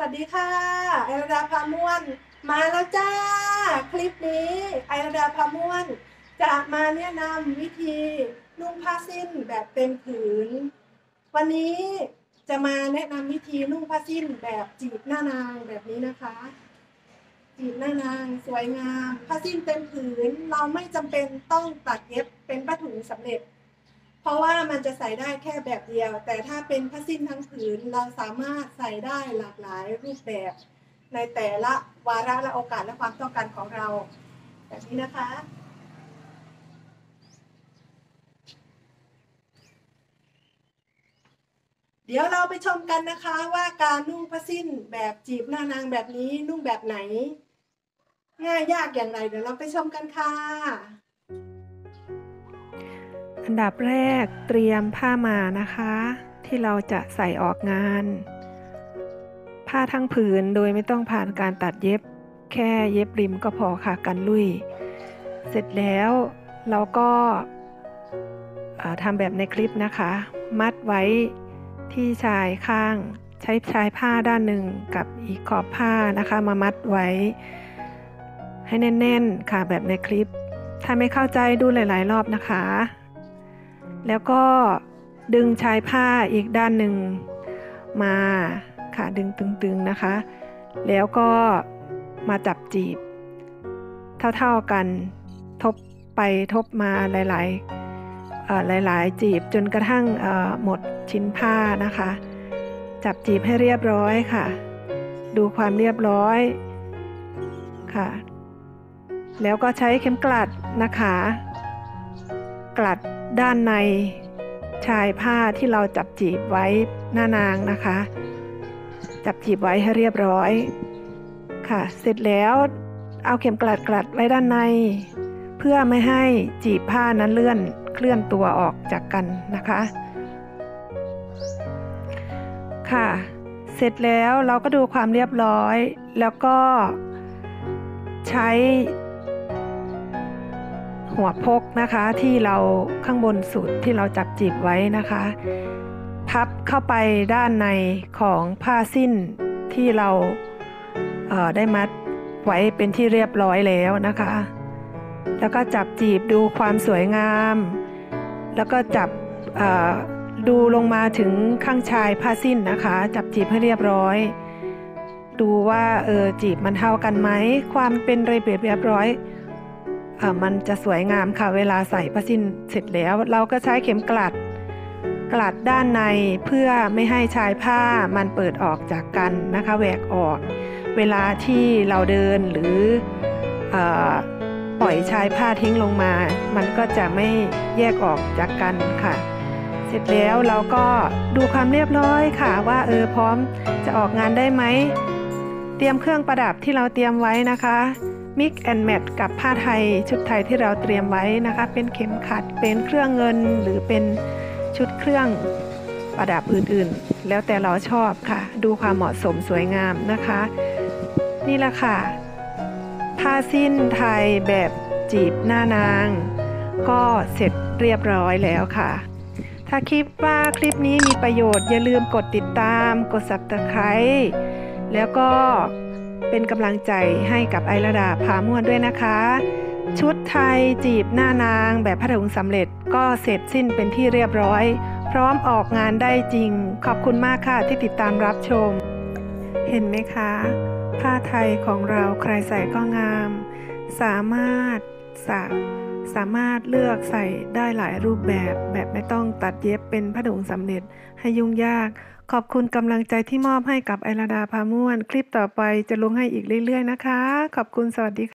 สวัสดีค่ะไอรดาพาม่วน มาแล้วจ้า คลิปนี้ไอรดาพาม่วน จะมาแนะนำวิธีนุ่งผ้าสิ้นแบบเต็มผืน วันนี้จะมาแนะนำวิธีนุ่งผ้าสิ้นแบบจีบหน้านางแบบนี้นะคะ จีบหน้านางสวยงามผ้าสิ้นเต็มผืน เราไม่จำเป็นต้องตัดเย็บเป็นผ้าถุงสำเร็จ เพราะว่ามันจะใส่ได้แค่แบบเดียว แต่ถ้าเป็นผ้าสิ้นทั้งผืนเราสามารถใส่ได้หลากหลายรูปแบบ ในแต่ละวาระและโอกาสและความต้องการของเรา แบบนี้นะคะ เดี๋ยวเราไปชมกันนะคะว่าการนุ่งผ้าสิ้นแบบจีบหน้านางแบบนี้นุ่งแบบไหน ง่ายยากอย่างไรเดี๋ยวเราไปชมกันค่ะ อันดับแรกเตรียมผ้ามานะคะ ที่เราจะใส่ออกงาน ผ้าทั้งผืนโดยไม่ต้องผ่านการตัดเย็บ แค่เย็บริมก็พอค่ะกันลุย เสร็จแล้วเราก็ทำแบบในคลิปนะคะ มัดไว้ที่ชายข้างใช้ชายผ้าด้านหนึ่งกับอีกขอบผ้านะคะ มามัดไว้ ให้แน่นๆค่ะแบบในคลิป ถ้าไม่เข้าใจดูหลาย ๆ รอบนะคะ แล้วก็ดึงชายผ้าอีกด้านหนึ่งมาค่ะดึงตึงๆนะคะ แล้วก็มาจับจีบ เท่าๆกันทบไปทบมาหลายๆหลายๆ จีบจนกระทั่งหมดชิ้นผ้านะคะ จับจีบให้เรียบร้อยค่ะ ดูความเรียบร้อยค่ะ แล้วก็ใช้เข็มกลัดนะคะ กลัดด้านในชายผ้าที่เราจับจีบไว้หน้านางนะคะ จับจีบไว้ให้เรียบร้อยค่ะ เสร็จแล้วเอาเข็มกลัดกลัดไว้ด้านใน เพื่อไม่ให้จีบผ้านั้นเลื่อนเคลื่อนตัวออกจากกันนะคะ ค่ะ เสร็จแล้วเราก็ดูความเรียบร้อย แล้วก็ใช้ หัวพกนะคะที่เราข้างบนสุดที่เราจับจีบไว้นะคะ พับเข้าไปด้านในของผ้าสิ้นที่เราเได้มัดไว้เป็นที่เรียบร้อยแล้วนะคะ แล้วก็จับจีบดูความสวยงาม แล้วก็จับดูลงมาถึงข้างชายผ้าสิ้นนะคะ จับจีบให้เรียบร้อย ดูว่าเออจีบมันเท่ากันไหมความเป็นระเบียบเรียบร้อย มันจะสวยงามค่ะเวลาใส่ผ้าสิ้นเสร็จแล้ว เราก็ใช้เข็มกลัด กลัดด้านในเพื่อไม่ให้ชายผ้ามันเปิดออกจากกันนะคะแหวกออก เวลาที่เราเดินหรืออปล่อยชายผ้าทิ้งลงมา มันก็จะไม่แยกออกจากกันค่ะ เสร็จแล้วเราก็ดูความเรียบร้อยค่ะ ว่าเออพร้อมจะออกงานได้ไหม เตรียมเครื่องประดับที่เราเตรียมไว้นะคะ มิกแอนแมทกับผ้าไทยชุดไทยที่เราเตรียมไว้นะคะ เป็นเข็มขัดเป็นเครื่องเงินหรือเป็นชุดเครื่องประดับอื่นๆ แล้วแต่เราชอบค่ะ ดูความเหมาะสมสวยงามนะคะ นี่แหละค่ะ ผ้าสิ้นไทยแบบจีบหน้านาง ก็เสร็จเรียบร้อยแล้วค่ะ ถ้าคิดว่าคลิปนี้มีประโยชน์อย่าลืมกดติดตาม กด subscribe แล้วก็ เป็นกำลังใจให้กับไอระดาพาม่วนด้วยนะคะ ชุดไทยจีบหน้านางแบบพระถุงสำเร็จก็เสร็จสิ้นเป็นที่เรียบร้อย พร้อมออกงานได้จริง ขอบคุณมากค่ะที่ติดตามรับชม เห็นไหมคะ ผ้าไทยของเราใครใส่ก็งาม สามารถ สะสามารถเลือกใส่ได้หลายรูปแบบ แบบไม่ต้องตัดเย็บเป็นผ้าถุงสำเร็จให้ยุ่งยาก ขอบคุณกำลังใจที่มอบให้กับไอราดาพาม่วน คลิปต่อไปจะลงให้อีกเรื่อยๆนะคะ ขอบคุณสวัสดีค่ะ